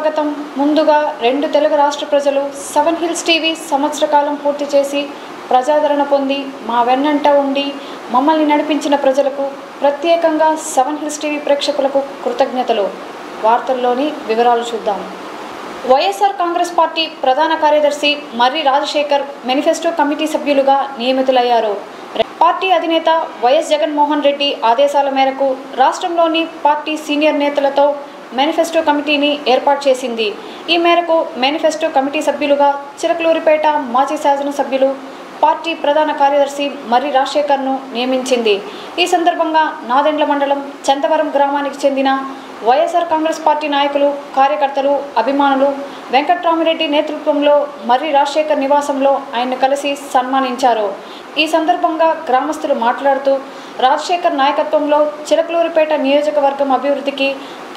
స్వాగతం. ముందుగా రెండు తెలుగు రాష్ట్ర ప్రజలు సెవెన్ హిల్స్ టీవీ సంవత్సర కాలం పూర్తి చేసి ప్రజాదరణ పొంది మా వెన్నంట ఉండి మమ్మల్ని నడిపించిన ప్రజలకు ప్రత్యేకంగా సెవెన్ హిల్స్ టీవీ ప్రేక్షకులకు కృతజ్ఞతలు. వార్తల్లోని వివరాలు చూద్దాం. వైఎస్ఆర్ కాంగ్రెస్ పార్టీ ప్రధాన కార్యదర్శి మర్రి రాజశేఖర్ మేనిఫెస్టో కమిటీ సభ్యులుగా నియమితులయ్యారు. పార్టీ అధినేత వైఎస్ జగన్మోహన్ రెడ్డి ఆదేశాల మేరకు రాష్ట్రంలోని పార్టీ సీనియర్ నేతలతో మేనిఫెస్టో కమిటీని ఏర్పాటు చేసింది. ఈ మేరకు మేనిఫెస్టో కమిటీ సభ్యులుగా చిలకలూరిపేట మాజీ శాసనసభ్యులు పార్టీ ప్రధాన కార్యదర్శి మర్రి రాజశేఖర్ను నియమించింది. ఈ సందర్భంగా నాదెండ్ల మండలం చందవరం గ్రామానికి చెందిన వైఎస్ఆర్ కాంగ్రెస్ పార్టీ నాయకులు కార్యకర్తలు అభిమానులు వెంకట్రామిరెడ్డి నేతృత్వంలో మర్రి రాజశేఖర్ నివాసంలో ఆయన్ను కలిసి సన్మానించారు. ఈ సందర్భంగా గ్రామస్తులు మాట్లాడుతూ రాజశేఖర్ నాయకత్వంలో చిలకలూరిపేట నియోజకవర్గం అభివృద్ధికి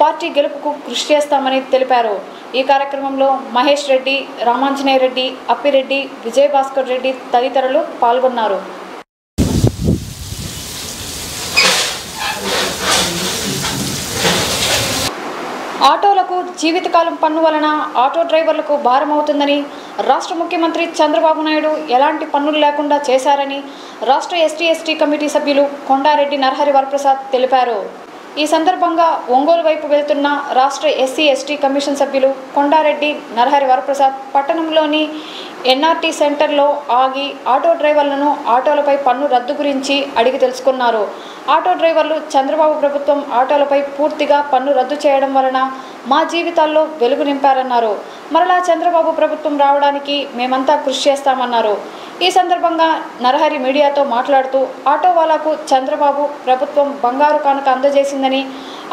పార్టీ గెలుపుకు కృషి చేస్తామని తెలిపారు. ఈ కార్యక్రమంలో మహేష్ రెడ్డి రామాంజనేయ రెడ్డి అప్పిరెడ్డి విజయభాస్కర్ రెడ్డి తదితరులు పాల్గొన్నారు. ఆటోలకు జీవితకాలం పన్ను వలన ఆటో డ్రైవర్లకు భారం అవుతుందని రాష్ట్ర ముఖ్యమంత్రి చంద్రబాబు నాయుడు ఎలాంటి పన్నులు లేకుండా చేశారని రాష్ట్ర ఎస్టీ ఎస్టీ కమిటీ సభ్యులు కొండారెడ్డి నరహరి వరప్రసాద్ తెలిపారు. ఈ సందర్భంగా ఒంగోలు వైపు వెళ్తున్న రాష్ట్ర ఎస్సీ ఎస్టీ కమిషన్ సభ్యులు కొండారెడ్డి నరహరి వరప్రసాద్ పట్టణంలోని ఎన్ఆర్టీ సెంటర్లో ఆగి ఆటో డ్రైవర్లను ఆటోలపై పన్ను రద్దు గురించి అడిగి తెలుసుకున్నారు. ఆటో డ్రైవర్లు చంద్రబాబు ప్రభుత్వం ఆటోలపై పూర్తిగా పన్ను రద్దు చేయడం వలన మా జీవితాల్లో వెలుగు నింపారన్నారు. మరలా చంద్రబాబు ప్రభుత్వం రావడానికి మేమంతా కృషి చేస్తామన్నారు. ఈ సందర్భంగా నరహరి మీడియాతో మాట్లాడుతూ ఆటో వాళ్ళకు చంద్రబాబు ప్రభుత్వం బంగారు కానుక అందజేసిందని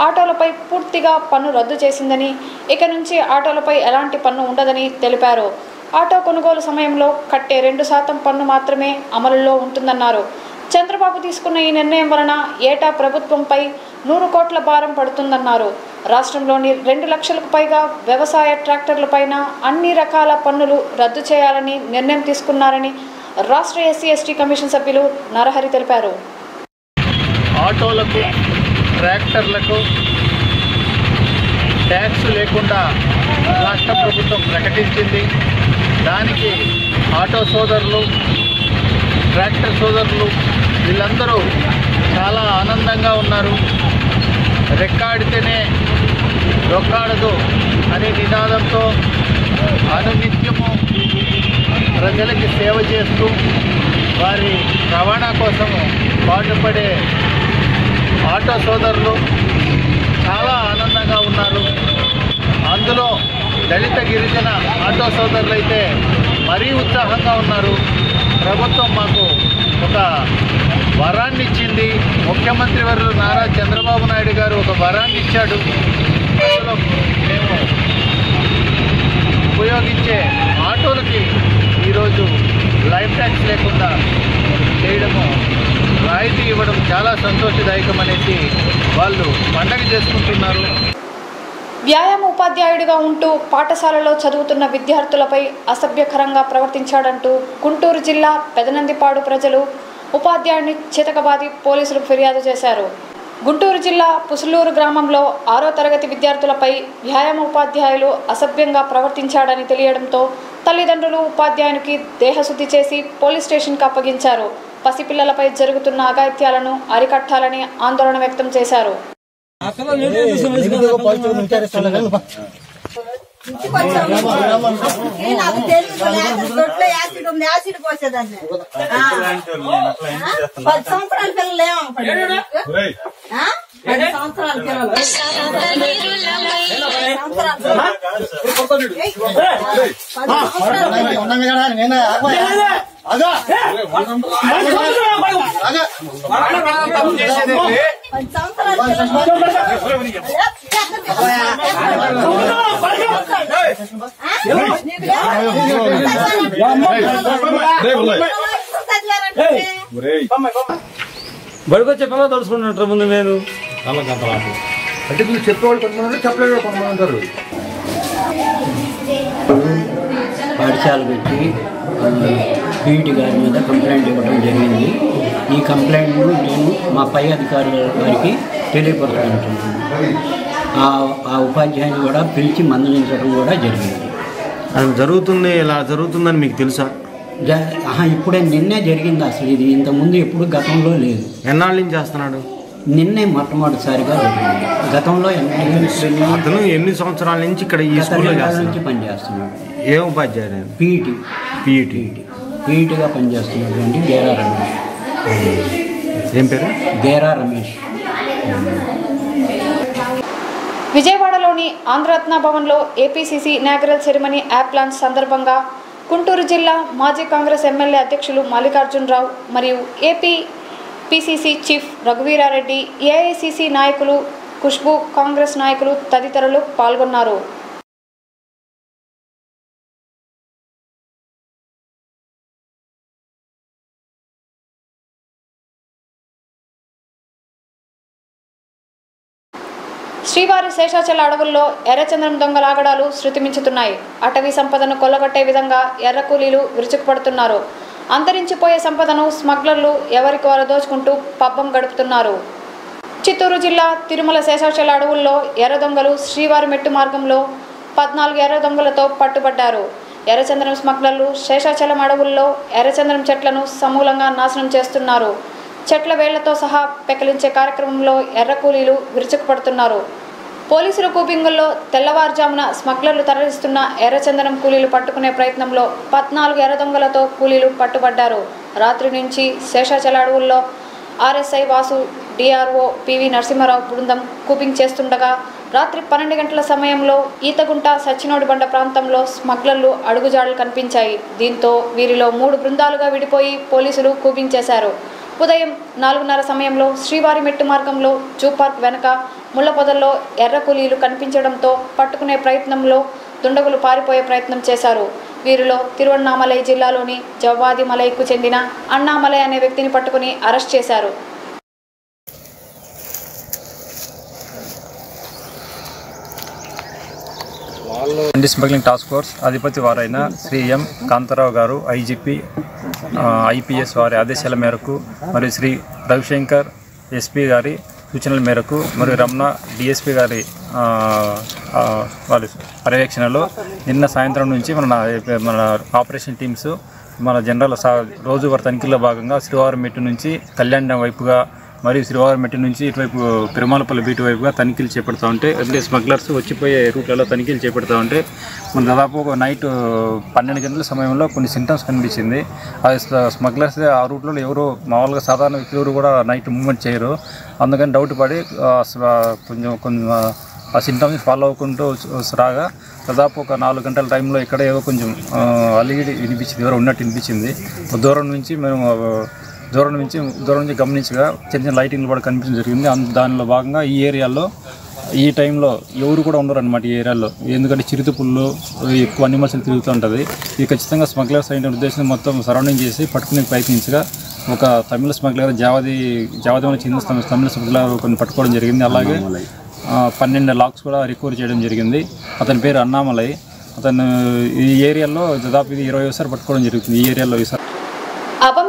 ఆటోలపై పూర్తిగా పన్ను రద్దు చేసిందని ఇక నుంచి ఆటోలపై ఎలాంటి పన్ను ఉండదని తెలిపారు. ఆటో కొనుగోలు సమయంలో కట్టే రెండు శాతం పన్ను మాత్రమే అమలులో ఉంటుందన్నారు. చంద్రబాబు తీసుకున్న ఈ నిర్ణయం వలన ఏటా ప్రభుత్వంపై నూరు కోట్ల భారం పడుతుందన్నారు. రాష్ట్రంలోని రెండు లక్షలకు పైగా వ్యవసాయ ట్రాక్టర్లపైన అన్ని రకాల పన్నులు రద్దు చేయాలని నిర్ణయం తీసుకున్నారని రాష్ట్ర ఎస్సీ ఎస్టీ కమిషన్ సభ్యులు నరహరి తెలిపారు. ఆటోలకు ట్రాక్టర్లకు ట్యాక్స్ లేకుండా రాష్ట్ర ప్రభుత్వం ప్రకటించింది. దానికి ఆటో సోదరులు ట్రాక్టర్ సోదరులు వీళ్ళందరూ చాలా ఆనందంగా ఉన్నారు. రెక్కాడితేనే రొక్కాడదు అనే నినాదంతో అనునిత్యము ప్రజలకి సేవ చేస్తూ వారి రవాణా కోసము పాటుపడే ఆటో సోదరులు చాలా ఆనందంగా ఉన్నారు. అందులో దళిత గిరిజన ఆటో సోదరులు అయితే మరీ ఉత్సాహంగా ఉన్నారు. ప్రభుత్వం మాకు ఒక వరాన్ని ఇచ్చింది ముఖ్యమంత్రి వర్యులు నారా చంద్రబాబు నాయుడు గారు ఒక వరాన్ని ఇచ్చాడు అందులో మేము ఉపయోగించే ఆటోలకి ఈరోజు లైఫ్ ట్యాక్స్ లేకుండా చేయడము రాయితీ ఇవ్వడం చాలా సంతోషదాయకం అనేసి వాళ్ళు పండగ చేసుకుంటున్నారు. వ్యాయామ ఉపాధ్యాయుడిగా ఉంటూ పాఠశాలలో చదువుతున్న విద్యార్థులపై అసభ్యకరంగా ప్రవర్తించాడంటూ గుంటూరు జిల్లా పెదనందిపాడు ప్రజలు ఉపాధ్యాయుడిని చితకబాది పోలీసులకు ఫిర్యాదు చేశారు. గుంటూరు జిల్లా పుసులూరు గ్రామంలో ఆరో తరగతి విద్యార్థులపై వ్యాయామ ఉపాధ్యాయులు అసభ్యంగా ప్రవర్తించాడని తెలియడంతో తల్లిదండ్రులు ఉపాధ్యాయునికి దేహశుద్ధి చేసి పోలీస్ స్టేషన్కి అప్పగించారు. పసిపిల్లలపై జరుగుతున్న అఘాయిత్యాలను అరికట్టాలని ఆందోళన వ్యక్తం చేశారు. నాకు తెలుసు యాసిడ్ దొడ్లో యాసిడ్ ఉంది యాసిడ్ పోసేదాన్ని? పది సంవత్సరాల పిల్లలు? పది సంవత్సరాల పిల్లలు సంవత్సరాల బడికొచ్చే పిల్లలు తడుచుకుంటుంటారు ముందు నేను అంటే మీరు చెప్పేవాళ్ళు కొంతమంది చెప్పలేదు కొంతమంది ఉంటారు పాఠశాల పెట్టి పీఈటీ గారి మీద కంప్లైంట్ ఇవ్వడం జరిగింది. ఈ కంప్లైంట్ను నేను మా పై అధికారుల గారికి తెలియపరుచుకుంటున్నాను ఆ ఆ ఉపాధ్యాయుని కూడా పిలిచి మందలించడం కూడా జరిగింది. అది జరుగుతుంది ఇలా జరుగుతుందని మీకు తెలుసా? ఇప్పుడే నిన్నే జరిగింది అసలు ఇది. ఇంతకుముందు ఎప్పుడు గతంలో లేదు. ఎన్నాళ్ళ నుంచి చేస్తున్నాడు? నిన్నే మొట్టమొదటిసారిగా జరిగింది. గతంలో ఎన్ని అతను ఎన్ని సంవత్సరాల నుంచి ఇక్కడ ఈ స్కూల్లో నుంచి పనిచేస్తున్నాడు. ఏ ఉపాధ్యాయుడు? ఆయన? పీఈటీ. పీఈటీ. పీఈటీగా పనిచేస్తున్నటువంటి గేరా రమేష్. ఏం పేరు? గేరా రమేష్. విజయవాడలోని ఆంధ్రరత్న భవన్లో APCC inaugural ceremony app launch సందర్భంగా గుంటూరు జిల్లా మాజీ కాంగ్రెస్ ఎమ్మెల్యే అధ్యక్షులు మల్లికార్జునరావు మరియు AP PCC chief Raghuveerareddy AICC నాయకులు ఖుష్బు కాంగ్రెస్ నాయకులు తదితరులు పాల్గొన్నారు. శ్రీవారి శేషాచల అడవుల్లో ఎర్రచందనం దొంగల ఆగడాలు శృతిమించుతున్నాయి. అటవీ సంపదను కొల్లగొట్టే విధంగా ఎర్ర కూలీలు విరుచుకుపడుతున్నారు. అంతరించిపోయే సంపదను స్మగ్లర్లు ఎవరికి వారు దోచుకుంటూ పబ్బం గడుపుతున్నారు. చిత్తూరు జిల్లా తిరుమల శేషాచల అడవుల్లో ఎర్ర దొంగలు శ్రీవారి మెట్టు మార్గంలో పద్నాలుగు ఎర్ర దొంగలతో పట్టుబడ్డారు. ఎర్రచందనం స్మగ్లర్లు శేషాచలం అడవుల్లో ఎర్రచందనం చెట్లను సమూలంగా నాశనం చేస్తున్నారు. చెట్ల వేళ్ళతో సహా పెకలించే కార్యక్రమంలో ఎర్ర కూలీలు విరుచుకుపడుతున్నారు. పోలీసుల కూపింగుల్లో తెల్లవారుజామున స్మగ్లర్లు తరలిస్తున్న ఎర్రచందనం కూలీలు పట్టుకునే ప్రయత్నంలో పద్నాలుగు ఎర్ర దొంగలతో కూలీలు పట్టుబడ్డారు. రాత్రి నుంచి శేషాచల అడవుల్లో RSI Vasu DRO P V Narasimharao బృందం కూపింగ్ చేస్తుండగా రాత్రి పన్నెండు గంటల సమయంలో ఈతగుంట సచ్చినోడిబండ ప్రాంతంలో స్మగ్లర్లు అడుగుజాడలు కనిపించాయి. దీంతో వీరిలో మూడు బృందాలుగా విడిపోయి పోలీసులు కూపింగ్ చేశారు. ఉదయం నాలుగున్నర సమయంలో శ్రీవారి మెట్టు మార్గంలో జూ పార్క్ వెనక ముళ్ళ పొదల్లో ఎర్ర కూలీలు కనిపించడంతో పట్టుకునే ప్రయత్నంలో దుండగులు పారిపోయే ప్రయత్నం చేశారు. వీరిలో తిరువన్నామలై జిల్లాలోని జవ్వాది మలైకు చెందిన అన్నామలై అనే వ్యక్తిని పట్టుకుని అరెస్ట్ చేశారు. యాంటీ స్మగ్లింగ్ టాస్క్ ఫోర్స్ అధిపతి వారైన శ్రీ ఎం కాంతారావు గారు ఐజీపీ ఐపీఎస్ వారి ఆదేశాల మేరకు మరియు శ్రీ రవిశంకర్ ఎస్పీ గారి సూచనల మేరకు మరియు రమణ డిఎస్పీ గారి వారి పర్యవేక్షణలో నిన్న సాయంత్రం నుంచి మన మన ఆపరేషన్ టీమ్స్ మన జనరల్ సా రోజువారీ తనిఖీల్లో భాగంగా శ్రీవారం మెట్టు నుంచి కళ్యాణం వైపుగా మరియు శ్రీవారంపెట్టి నుంచి ఇటువైపు పెరుమాలపల్లి బీటు వైపుగా తనిఖీలు చేపడతా ఉంటే అంటే స్మగ్లర్స్ వచ్చిపోయే రూట్లలో తనిఖీలు చేపడతా ఉంటే మన దాదాపు ఒక నైట్ పన్నెండు గంటల సమయంలో కొన్ని సింటమ్స్ కనిపించింది. ఆ స్మగ్లర్స్ ఆ రూట్లో ఎవరు మామూలుగా సాధారణ వ్యక్తులు ఎవరు కూడా నైట్ మూవ్మెంట్ చేయరు. అందుకని డౌట్ పడి కొంచెం కొంచెం ఆ- సింటమ్స్ ఫాలో అవ్వకుంటూ రాగా దాదాపు ఒక నాలుగు గంటల టైంలో ఇక్కడ ఏదో కొంచెం అలిగిడి వినిపించింది ఎవరో ఉన్నట్టు వినిపించింది. దూరం నుంచి మేము దూరం నుంచి దూరం నుంచి గమనించగా చిన్న చిన్న లైటింగ్లు కూడా కనిపించడం జరిగింది. అందు దానిలో భాగంగా ఈ ఏరియాలో ఈ టైంలో ఎవరు కూడా ఉండరు అనమాట ఈ ఏరియాలో. ఎందుకంటే చిరుత పుల్లు ఎక్కువ అనిమల్స్ తిరుగుతూ ఉంటుంది. ఇది ఖచ్చితంగా స్మగ్లర్స్ అయిన ఉద్దేశం మొత్తం సరౌండింగ్ చేసి పట్టుకునే ప్రయత్నించగా ఒక తమిళ స్మగ్లర్ జావది జావది చెందిన తమిళ- స్మగ్లర్ కొన్ని పట్టుకోవడం జరిగింది. అలాగే పన్నెండు లాక్స్ కూడా రికవర్ చేయడం జరిగింది. అతని పేరు అన్నామలై. అతను ఈ ఏరియాలో దాదాపు ఇది ఇరవై ఒకసారి పట్టుకోవడం జరుగుతుంది. ఈ ఏరియాలో ఈసారి.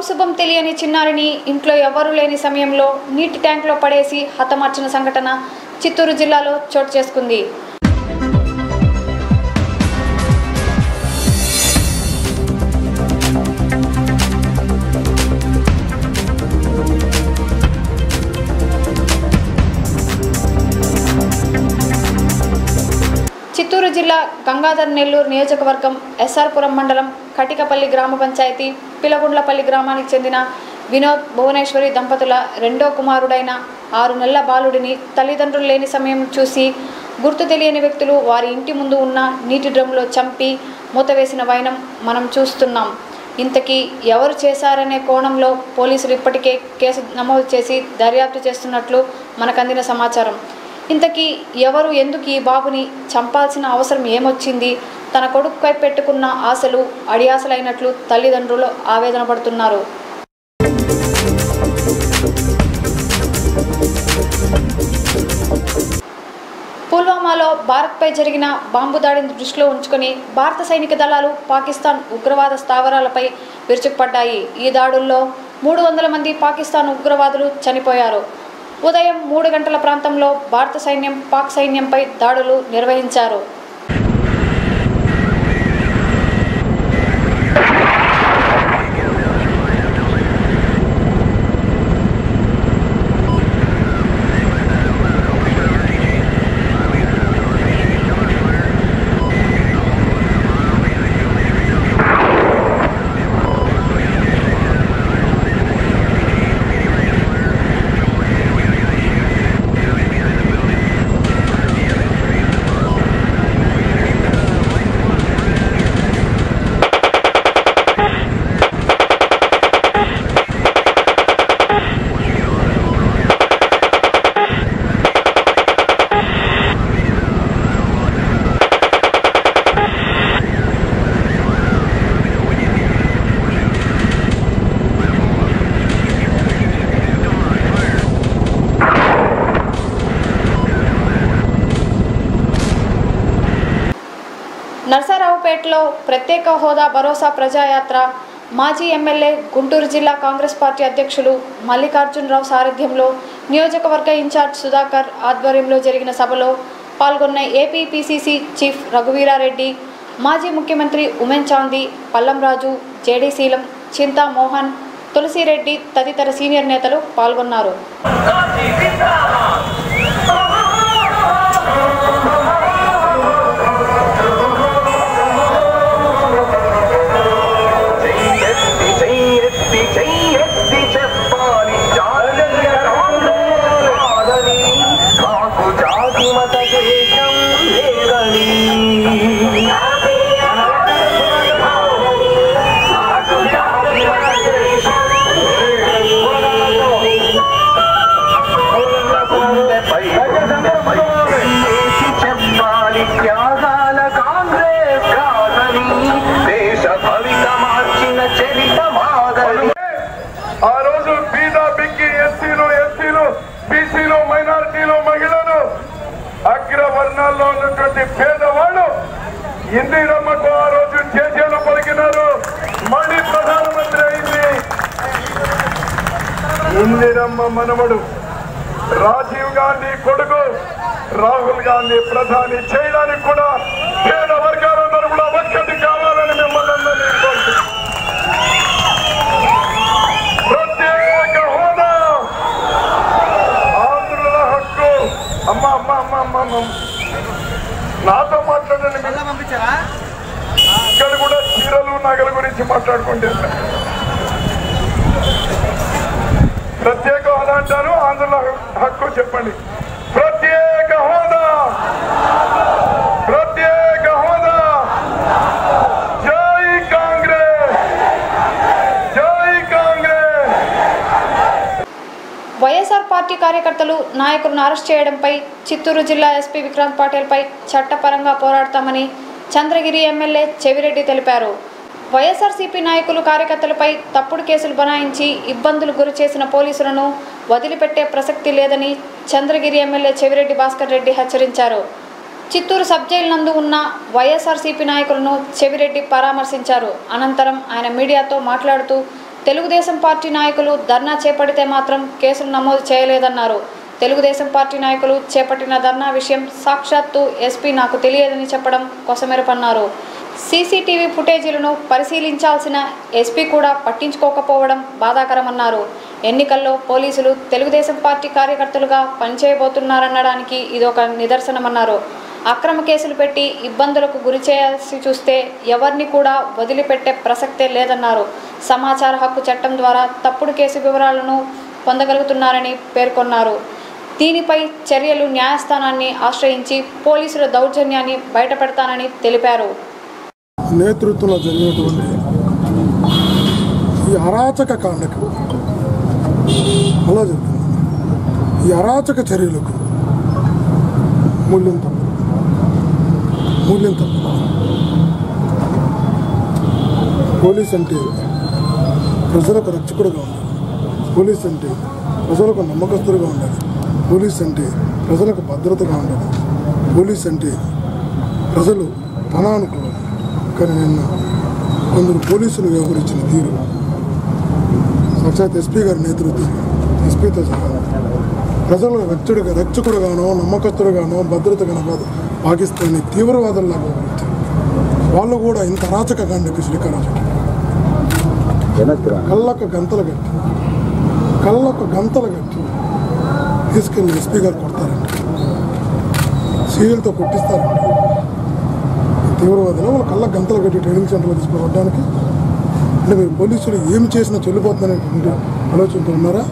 శుభం తెలియని చిన్నారిని ఇంట్లో ఎవ్వరూ లేని సమయంలో నీటి ట్యాంక్లో పడేసి హతమార్చిన సంఘటన చిత్తూరు జిల్లాలో చోటు చేసుకుంది. జిల్లా గంగాధర్ నెల్లూరు నియోజకవర్గం ఎస్ఆర్పురం మండలం కటికపల్లి గ్రామ పంచాయతీ పిలగుండ్లపల్లి గ్రామానికి చెందిన వినోద్ భువనేశ్వరి దంపతుల రెండో కుమారుడైన ఆరు నెలల బాలుడిని తల్లిదండ్రులు లేని సమయం చూసి గుర్తు తెలియని వ్యక్తులు వారి ఇంటి ముందు ఉన్న నీటి డ్రమ్లో చంపి మూతవేసిన వైనం మనం చూస్తున్నాం. ఇంతకీ ఎవరు చేశారనే కోణంలో పోలీసులు ఇప్పటికే కేసు నమోదు చేసి దర్యాప్తు చేస్తున్నట్లు మనకందిన సమాచారం. ఇంతకీ ఎవరు ఎందుకు ఈ బాబుని చంపాల్సిన అవసరం ఏమొచ్చింది? తన కొడుకుపై పెట్టుకున్న ఆశలు అడియాసలైనట్లు తల్లిదండ్రులు ఆవేదన పడుతున్నారు. పుల్వామాలో భారత్పై జరిగిన బాంబు దాడిని దృష్టిలో ఉంచుకొని భారత సైనిక దళాలు పాకిస్తాన్ ఉగ్రవాద స్థావరాలపై విరుచుకుపడ్డాయి. ఈ దాడుల్లో మూడు వందల మంది పాకిస్తాన్ ఉగ్రవాదులు చనిపోయారు. ఉదయం మూడు గంటల ప్రాంతంలో భారత సైన్యం పాక్ సైన్యంపై దాడులు నిర్వహించారు. ప్రత్యేక హోదా భరోసా ప్రజాయాత్ర. మాజీ ఎమ్మెల్యే గుంటూరు జిల్లా కాంగ్రెస్ పార్టీ అధ్యక్షులు మల్లికార్జునరావు సారథ్యంలో నియోజకవర్గ ఇన్ఛార్జ్ సుధాకర్ ఆధ్వర్యంలో జరిగిన సభలో పాల్గొన్న ఏపీపీసీసీ చీఫ్ రఘువీరారెడ్డి మాజీ ముఖ్యమంత్రి ఉమెన్ చాందీ పల్లంరాజు జేడీశీలం చింతా మోహన్ తులసిరెడ్డి తదితర సీనియర్ నేతలు పాల్గొన్నారు. ఉన్నటువంటి పేదవాళ్ళు ఇందిరమ్మకు ఆ రోజు చేసేలు పలికినారు. మళ్ళీ ప్రధానమంత్రి అయింది. ఇందిరమ్మ మనవడు రాజీవ్ గాంధీ కొడుకు రాహుల్ గాంధీ ప్రధాని చేయడానికి కూడా పేద వర్గాలందరూ కూడా ఒక్కటి కావాలని మిమ్మల్ని అందరినీ కోరుతున్నాను. ప్రత్యేక హోదా. ఆంధ్రుల హక్కు. అమ్మ అమ్మ అమ్మ అమ్మ అమ్మ. నాతో మాట్లాడండి. ఇక్కడ కూడా చీరలు నగల గురించి మాట్లాడుకుంటే. ప్రత్యేక హోదా అంటారు ఆంధ్రుల హక్కు చెప్పండి ప్రత్యేక హోదా ప్రత్యేక హోదా జై కాంగ్రెస్ జై కాంగ్రెస్ వైఎస్ఆర్ పార్టీ కార్యకర్తలు నాయకులను అరెస్ట్ చేయడంపై చిత్తూరు జిల్లా ఎస్పీ విక్రాంత్ పాటిల్పై చట్టపరంగా పోరాడతామని చంద్రగిరి ఎమ్మెల్యే చెవిరెడ్డి తెలిపారు. వైఎస్ఆర్సీపీ నాయకులు కార్యకర్తలపై తప్పుడు కేసులు బనాయించి ఇబ్బందులు గురి చేసిన పోలీసులను వదిలిపెట్టే ప్రసక్తి లేదని చంద్రగిరి ఎమ్మెల్యే చెవిరెడ్డి భాస్కర్ రెడ్డి హెచ్చరించారు. చిత్తూరు సబ్ జైలు నందు ఉన్న వైఎస్ఆర్సీపీ నాయకులను చెవిరెడ్డి పరామర్శించారు. అనంతరం ఆయన మీడియాతో మాట్లాడుతూ తెలుగుదేశం పార్టీ నాయకులు ధర్నా చేపడితే మాత్రం కేసులు నమోదు చేయలేదన్నారు. తెలుగుదేశం పార్టీ నాయకులు చేపట్టిన ధర్నా విషయం సాక్షాత్తు ఎస్పీ నాకు తెలియదని చెప్పడం కొసమెరపన్నారు. సీసీటీవీ ఫుటేజీలను పరిశీలించాల్సిన ఎస్పీ కూడా పట్టించుకోకపోవడం బాధాకరమన్నారు. ఎన్నికల్లో పోలీసులు తెలుగుదేశం పార్టీ కార్యకర్తలుగా పనిచేయబోతున్నారనడానికి ఇదొక నిదర్శనమన్నారు. అక్రమ కేసులు పెట్టి ఇబ్బందులకు గురి చేయాల్సి చూస్తే ఎవరిని కూడా వదిలిపెట్టే ప్రసక్తే లేదన్నారు. సమాచార హక్కు చట్టం ద్వారా తప్పుడు కేసు వివరాలను పొందగలుగుతున్నారని పేర్కొన్నారు. దీనిపై చర్యలు న్యాయస్థానాన్ని ఆశ్రయించి పోలీసుల దౌర్జన్యాన్ని బయటపెడతానని తెలిపారు. నేతృత్వంలో జరిగినటువంటి ఈ అరాచక కాండకు అలా జరిగింది ఈ అరాచక చర్యలకు మూల్యం మూల్యం తప్పదు పోలీస్ అంటే ప్రజలకు రక్షకుడుగా ఉండాలి. పోలీస్ అంటే ప్రజలకు నమ్మకస్తులుగా ఉండాలి. పోలీస్ అంటే ప్రజలకు భద్రతగా ఉండాలి. పోలీస్ అంటే ప్రజలు తన అనుకోవాలి కానీ నిన్న కొందరు పోలీసులు వ్యవహరించిన తీరు. సాక్షాత్ ఎస్పీ గారి నేతృత్వం ఎస్పీతో సహా ప్రజలకు రక్షకుడుగా రక్షకుడుగానో నమ్మకస్తుడుగానో భద్రతగానో పాకిస్తానీ తీవ్రవాదుల్లాగా వ్యవహరించారు వాళ్ళు కూడా ఇంత అరాచక కాండకి శ్రీకారం చుట్టారు కళ్ళకు గంతలు కట్టి కళ్ళకు గంతలు కట్టి తీసుకెళ్ళి ఎస్పీ గారు కొడతారంట. సీఎల్తో కొట్టిస్తారంట. తీవ్రవాదులు వాళ్ళ కళ్ళ గంతలు కట్టి ట్రైనింగ్ సెంటర్లో తీసుకురావడానికి అంటే మీరు పోలీసులు ఏం చేసినా చెల్లిపోతుందనేటువంటి ఆలోచనతో ఉన్నారా?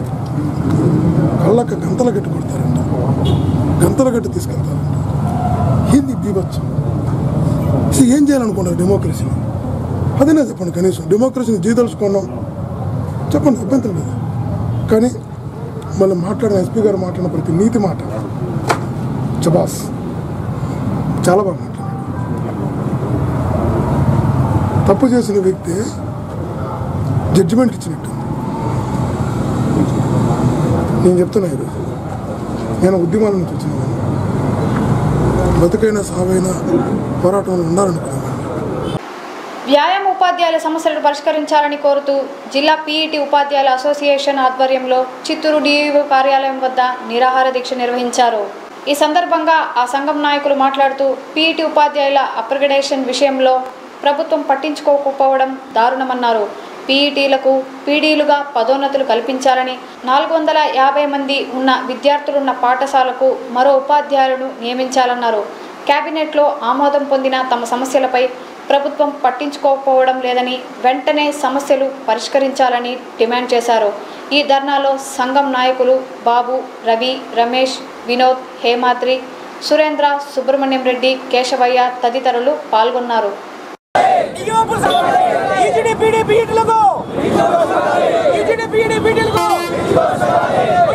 కళ్ళకు గంతలు కట్టి కొడతారంట. గంతలు కట్టి తీసుకెళ్తారంట. హిందీ బీభత్సం అసలు ఏం చేయాలనుకున్నారు డెమోక్రసీని అదేనా చెప్పండి కనీసం. డెమోక్రసీని జీదలుచుకున్నాం. చెప్పండి అభ్యంతరం లేదు. కానీ మళ్ళీ మాట్లాడిన ఎస్పీ గారు మాట్లాడిన ప్రతి నీతి మాట. చబాస్ చాలా బాగా మాట్లాడారు. తప్పు చేసిన వ్యక్తి జడ్జిమెంట్ ఇచ్చినట్టు నేను చెప్తున్నా ఈరోజు. నేను ఉద్యమాల నుంచి వచ్చిన బతుకైనా సావైనా పోరాటంలో ఉండాలనుకున్నాను. వ్యాయామ ఉపాధ్యాయుల సమస్యలను పరిష్కరించాలని కోరుతూ జిల్లా పీఈటీ ఉపాధ్యాయుల అసోసియేషన్ ఆధ్వర్యంలో చిత్తూరు డిఈఓ కార్యాలయం వద్ద నిరాహార దీక్ష నిర్వహించారు. ఈ సందర్భంగా ఆ సంఘం నాయకులు మాట్లాడుతూ పీఈటీ ఉపాధ్యాయుల అప్గ్రేడేషన్ విషయంలో ప్రభుత్వం పట్టించుకోకపోవడం దారుణమన్నారు. పీఈటీలకు పీడీలుగా పదోన్నతులు కల్పించాలని నాలుగు వందల యాభై మంది ఉన్న విద్యార్థులున్న పాఠశాలకు మరో ఉపాధ్యాయులను నియమించాలన్నారు. కేబినెట్లో ఆమోదం పొందిన తమ సమస్యలపై ప్రభుత్వం పట్టించుకోకపోవడం లేదని వెంటనే సమస్యలు పరిష్కరించాలని డిమాండ్ చేశారు. ఈ ధర్నాలో సంఘం నాయకులు బాబు రవి రమేష్ వినోద్ హేమాద్రి సురేంద్ర సుబ్రహ్మణ్యం రెడ్డి కేశవయ్య తదితరులు పాల్గొన్నారు. కానీ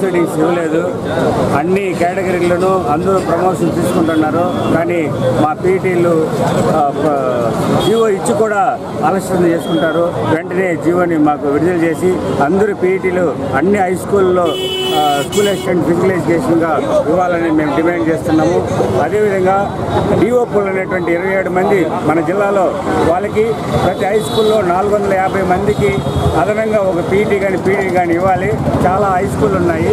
సబ్సిడీస్ ఇవ్వలేదు అన్ని కేటగిరీలను అందరూ ప్రమోషన్ తీసుకుంటున్నారు. కానీ మా పీటీలు జీవో ఇచ్చి కూడా ఆలస్యం చేసుకుంటారు. వెంటనే జీవోని మాకు విడుదల చేసి అందరూ పీఈటీలు అన్ని హై స్కూల్లో స్కూల్ అసిస్టెంట్ ఫిజికల్ ఎడ్యుకేషన్గా ఇవ్వాలని మేము డిమాండ్ చేస్తున్నాము. అదేవిధంగా డిఓపీలు అనేటువంటి ఇరవై ఏడు మంది మన జిల్లాలో వాళ్ళకి ప్రతి హై స్కూల్లో నాలుగు వందల యాభై మందికి అదనంగా ఒక పీటీ కానీ పీడీ కానీ ఇవ్వాలి. చాలా హై స్కూల్ ఉన్నాయి.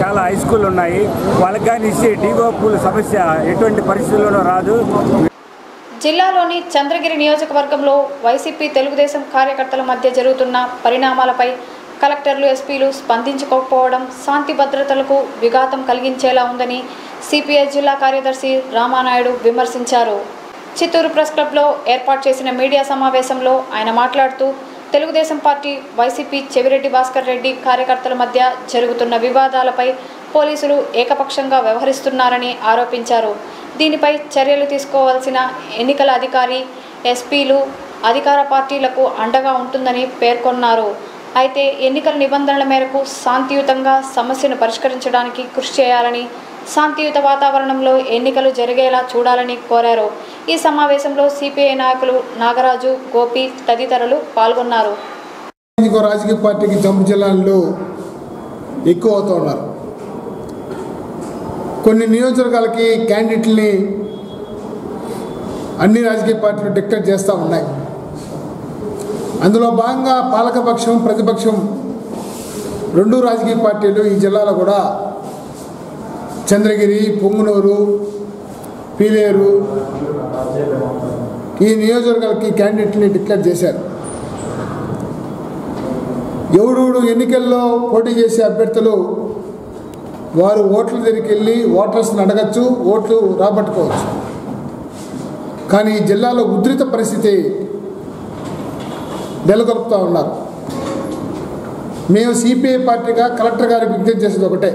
చాలా హై స్కూల్ ఉన్నాయి. వాళ్ళకి కానీ ఇచ్చి పూల సమస్య ఎటువంటి పరిస్థితుల్లోనూ రాదు. జిల్లాలోని చంద్రగిరి నియోజకవర్గంలో వైసీపీ తెలుగుదేశం కార్యకర్తల మధ్య జరుగుతున్న పరిణామాలపై కలెక్టర్లు ఎస్పీలు స్పందించకపోవడం శాంతి భద్రతలకు విఘాతం కలిగించేలా ఉందని సిపిఐ జిల్లా కార్యదర్శి రామానాయుడు విమర్శించారు. చిత్తూరు ప్రెస్ క్లబ్లో ఏర్పాటు చేసిన మీడియా సమావేశంలో ఆయన మాట్లాడుతూ తెలుగుదేశం పార్టీ వైసీపీ చెవిరెడ్డి భాస్కర్ రెడ్డి కార్యకర్తల మధ్య జరుగుతున్న వివాదాలపై పోలీసులు ఏకపక్షంగా వ్యవహరిస్తున్నారని ఆరోపించారు. దీనిపై చర్యలు తీసుకోవాల్సిన ఎన్నికల అధికారి ఎస్పీలు అధికార పార్టీలకు అండగా ఉంటుందని పేర్కొన్నారు. అయితే ఎన్నికల నిబంధనల మేరకు శాంతియుతంగా సమస్యను పరిష్కరించడానికి కృషి చేయాలని శాంతియుత వాతావరణంలో ఎన్నికలు జరిగేలా చూడాలని కోరారు. ఈ సమావేశంలో సిపిఐ నాయకులు నాగరాజు గోపి తదితరులు పాల్గొన్నారు. రాజకీయ పార్టీకి జమ్ము జిల్లాల్లో ఎక్కువ అవుతూ ఉన్నారు. కొన్ని నియోజకవర్గాలకి క్యాండిడేట్ని అన్ని రాజకీయ పార్టీలు డిక్లేర్ చేస్తూ ఉన్నాయి. అందులో భాగంగా పాలకపక్షం ప్రతిపక్షం రెండు రాజకీయ పార్టీలు ఈ జిల్లాలో కూడా చంద్రగిరి పొంగునూరు పీలేరు ఈ నియోజకవర్గాలకి క్యాండిడేట్ని డిక్లేర్ చేశారు. ఎవడూడు ఎన్నికల్లో పోటీ చేసే అభ్యర్థులు వారు ఓట్ల దగ్గరికి వెళ్ళి ఓటర్స్ని అడగచ్చు ఓట్లు రాబట్టుకోవచ్చు. కానీ జిల్లాలో ఉద్రిత పరిస్థితి నెలకొల్పుతూ ఉన్నారు. మేము సిపిఐ పార్టీగా కలెక్టర్ గారికి విజ్ఞప్తి చేసేది ఒకటే.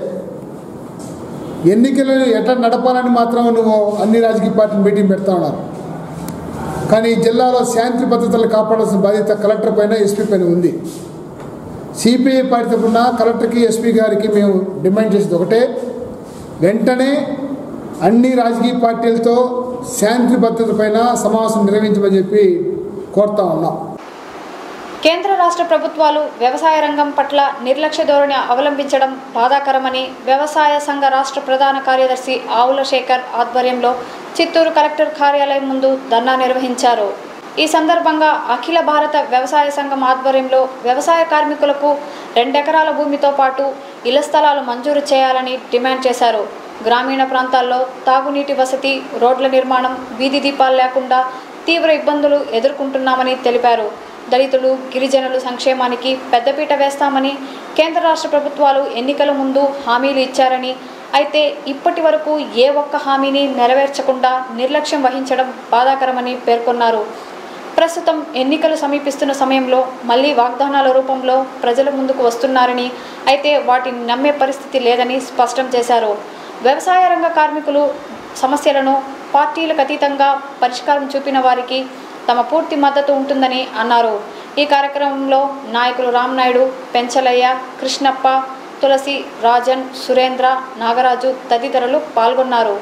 ఎన్నికలను ఎట్లా నడపాలని మాత్రం నువ్వు అన్ని రాజకీయ పార్టీలు మీటింగ్ పెడతా ఉన్నారు. కానీ ఈ జిల్లాలో శాంతి భద్రతలు కాపాడాల్సిన బాధ్యత కలెక్టర్ పైన ఎస్పీ పైన ఉంది. సిపిఐ పార్టీ తరఫున కలెక్టర్కి ఎస్పీ గారికి మేము డిమాండ్ చేసేది ఒకటే. వెంటనే అన్ని రాజకీయ పార్టీలతో శాంతి భద్రత పైన సమావేశం నిర్వహించమని చెప్పి కోరుతా ఉన్నాం. కేంద్ర రాష్ట్ర ప్రభుత్వాలు వ్యవసాయ రంగం పట్ల నిర్లక్ష్య ధోరణి అవలంబించడం బాధాకరమని వ్యవసాయ సంఘ రాష్ట్ర ప్రధాన కార్యదర్శి ఆవుల శేఖర్ ఆధ్వర్యంలో చిత్తూరు కలెక్టర్ కార్యాలయం ముందు ధర్నా నిర్వహించారు. ఈ సందర్భంగా అఖిల భారత వ్యవసాయ సంఘం ఆధ్వర్యంలో వ్యవసాయ కార్మికులకు రెండెకరాల భూమితో పాటు ఇళ్ళ స్థలాలు మంజూరు చేయాలని డిమాండ్ చేశారు. గ్రామీణ ప్రాంతాల్లో తాగునీటి వసతి రోడ్ల నిర్మాణం వీధి దీపాలు లేకుండా తీవ్ర ఇబ్బందులు ఎదుర్కొంటున్నామని తెలిపారు. దళితులు గిరిజనులు సంక్షేమానికి పెద్దపీట వేస్తామని కేంద్ర రాష్ట్ర ప్రభుత్వాలు ఎన్నికల ముందు హామీలు ఇచ్చారని అయితే ఇప్పటి వరకు ఏ ఒక్క హామీని నెరవేర్చకుండా నిర్లక్ష్యం వహించడం బాధాకరమని పేర్కొన్నారు. ప్రస్తుతం ఎన్నికలు సమీపిస్తున్న సమయంలో మళ్ళీ వాగ్దానాల రూపంలో ప్రజల ముందుకు వస్తున్నారని అయితే వాటిని నమ్మే పరిస్థితి లేదని స్పష్టం చేశారు. వ్యవసాయ రంగ కార్మికులు సమస్యలను పార్టీలకు అతీతంగా పరిష్కారం చూపిన వారికి తమ పూర్తి మద్దతు ఉంటుందని అన్నారు. ఈ కార్యక్రమంలో నాయకులు రామ్నాయుడు పెంచలయ్య కృష్ణప్ప తులసి రాజన్ సురేంద్ర నాగరాజు తదితరులు పాల్గొన్నారు.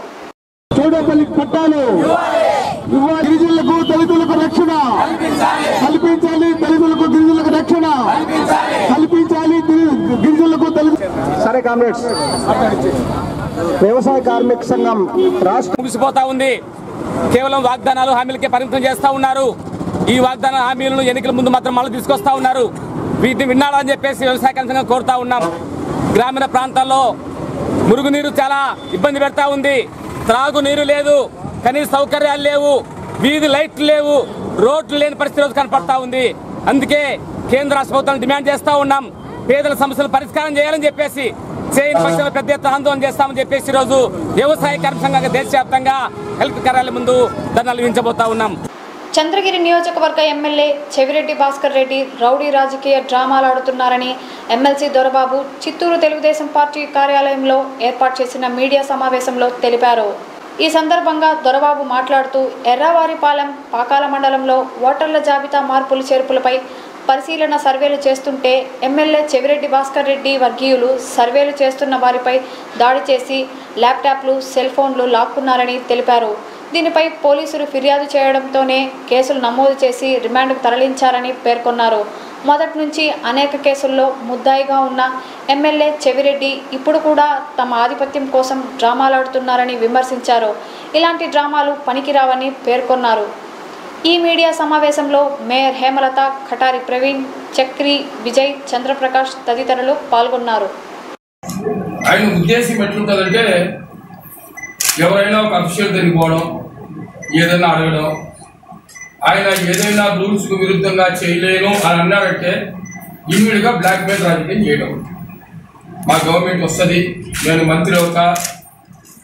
చౌడపల్లి పట్టాలు ఇవ్వాలి గిరిజనులకు దళితులకు రక్షణ. కల్పించాలి దళితులకు గిరిజనులకు రక్షణ. కల్పించాలి గిరి- గిరిజనులకు దళిత సరే కామ్రేడ్స్. వ్యవసాయ కార్మిక సంఘం రాష్ట్ర ముగిసిపోతా ఉంది. కేవలం వాగ్దానాలు హామీలకే పరిమితం చేస్తూ ఉన్నారు. ఈ వాగ్దాన హామీలను ఎన్నికల ముందు మాత్రం మళ్ళీ తీసుకొస్తా ఉన్నారు. వీటిని విన్నాడని చెప్పేసి వ్యవసాయ కంచంగా కోరుతా ఉన్నాం. గ్రామీణ ప్రాంతాల్లో మురుగునీరు చాలా ఇబ్బంది పెడతా ఉంది. త్రాగునీరు లేదు కనీస సౌకర్యాలు లేవు వీధి లైట్లు లేవు రోడ్లు లేని పరిస్థితి రోజు కనపడతా ఉంది. అందుకే కేంద్ర రాష్ట్ర ప్రభుత్వాన్ని డిమాండ్ చేస్తూ ఉన్నాం. పేదల సమస్యలు పరిష్కారం చేయాలని చెప్పేసి చేయని పక్షంలో పెద్ద ఎత్తున ఆందోళన చేస్తామని చెప్పేసి ఈరోజు వ్యవసాయ కర్మసంఘంగా దేశవ్యాప్తంగా కలెక్టర్ కార్యాలయం ముందు ధర్నాలు వించబోతా ఉన్నాం. చంద్రగిరి నియోజకవర్గ ఎమ్మెల్యే చెవిరెడ్డి భాస్కర్ రెడ్డి రౌడీ రాజకీయ డ్రామాలు ఆడుతున్నారని ఎమ్మెల్సీ దొరబాబు చిత్తూరు తెలుగుదేశం పార్టీ కార్యాలయంలో ఏర్పాటు చేసిన మీడియా సమావేశంలో తెలిపారు. ఈ సందర్భంగా దొరబాబు మాట్లాడుతూ ఎర్రవారిపాలెం పాకాల మండలంలో ఓటర్ల జాబితా మార్పులు చేర్పులపై పరిశీలన సర్వేలు చేస్తుంటే ఎమ్మెల్యే చెవిరెడ్డి భాస్కర్ రెడ్డి వర్గీయులు సర్వేలు చేస్తున్న వారిపై దాడి చేసి ల్యాప్టాప్లు సెల్ ఫోన్లు లాక్కున్నారని తెలిపారు. దీనిపై పోలీసులు ఫిర్యాదు చేయడంతోనే కేసులు నమోదు చేసి రిమాండ్కు తరలించారని పేర్కొన్నారు. మొదటి నుంచి అనేక కేసుల్లో ముద్దాయిగా ఉన్న ఎమ్మెల్యే చెవిరెడ్డి ఇప్పుడు కూడా తమ ఆధిపత్యం కోసం డ్రామాలాడుతున్నారని విమర్శించారు. ఇలాంటి డ్రామాలు పనికిరావని పేర్కొన్నారు. ఈ మీడియా సమావేశంలో మేయర్ హేమలత ఖటారి ప్రవీణ్ చక్రి విజయ్ చంద్రప్రకాష్ తదితరులు పాల్గొన్నారు. ఆయన ఉద్దేశం ఎట్లుంటుందంటే ఎవరైనా ఒక అఫీషియల్ దగ్గరికి ఏదైనా అడగడం ఆయన ఏదైనా రూల్స్కు విరుద్ధంగా చేయలేను అని అన్నారంటే ఇమ్మీడియట్గా బ్లాక్ మెయిల్ రాజకీయం చేయడం. మా గవర్నమెంట్ వస్తుంది నేను మంత్రి అవుతా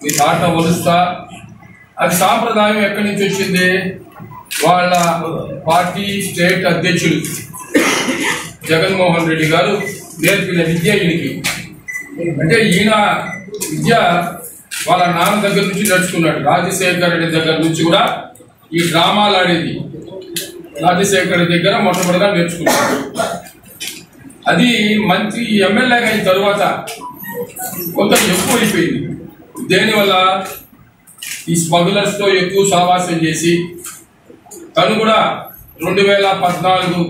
మీ తాట వలుస్తా అది సాంప్రదాయం ఎక్కడి నుంచి వచ్చింది? వాళ్ళ పార్టీ స్టేట్ అధ్యక్షులు జగన్మోహన్ రెడ్డి గారు నేర్పిన విద్య ఈయనకి. అంటే ఈయన విద్య వాళ్ళ నాన్న దగ్గర నుంచి నడుచుకున్నాడు రాజశేఖర్ రెడ్డి దగ్గర నుంచి కూడా ఈ డ్రామాలు ఆడేది. రాజశేఖర్ రెడ్డి దగ్గర మొట్టమొదటిగా నేర్చుకున్నాడు. అది మంత్రి ఎమ్మెల్యేగా అయిన తరువాత కొంత ఎక్కువ అయిపోయింది. దేనివల్ల? ఈ స్మగ్లర్స్తో ఎక్కువ సావాసం చేసి తను కూడా రెండు వేల పద్నాలుగు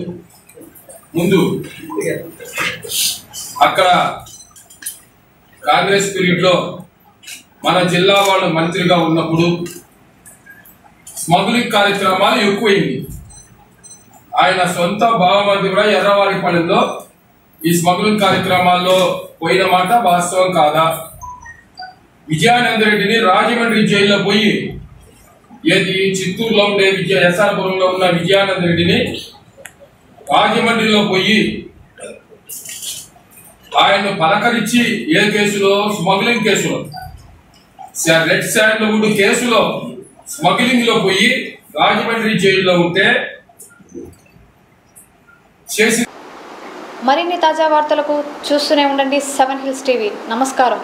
ముందు అక్కడ కాంగ్రెస్ పీరియడ్లో మన జిల్లా వాళ్ళు మంత్రిగా ఉన్నప్పుడు స్మగ్లింగ్ కార్యక్రమాలు ఎక్కువైంది. ఆయన సొంత భావమంది కూడా ఎర్రవారిపాలెంలో ఈ స్మగ్లింగ్ కార్యక్రమాల్లో పోయిన మాట వాస్తవం కాదా? విజయానంద రెడ్డిని రాజమండ్రి జైల్లో పోయి ఏది చిత్తూరులో ఉండే విజయ ఎస్ఆర్పురంలో ఉన్న విజయానంద రెడ్డిని రాజమండ్రిలో పోయి ఆయన్ను పలకరించి ఏ కేసులో? స్మగ్లింగ్ కేసులో. రెడ్ శాండ్వుడ్ కేసులో స్మగ్లింగ్లో పోయి రాజమండ్రి జైల్లో ఉంటే చేసి మరిన్ని తాజా వార్తలకు చూస్తూనే ఉండండి సెవెన్ హిల్స్ టీవీ. నమస్కారం.